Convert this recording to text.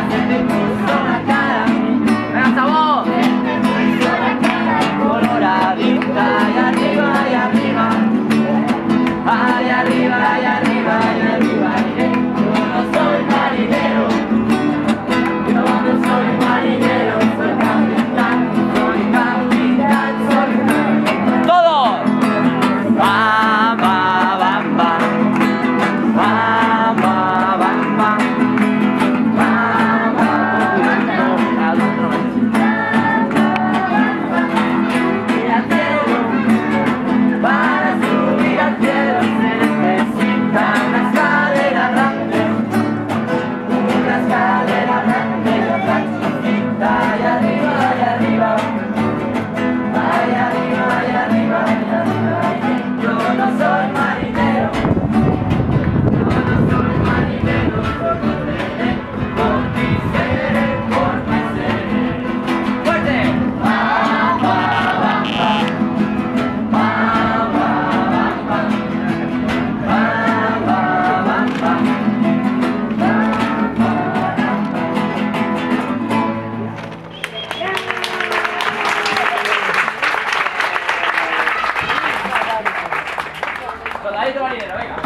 la gente イドマダメか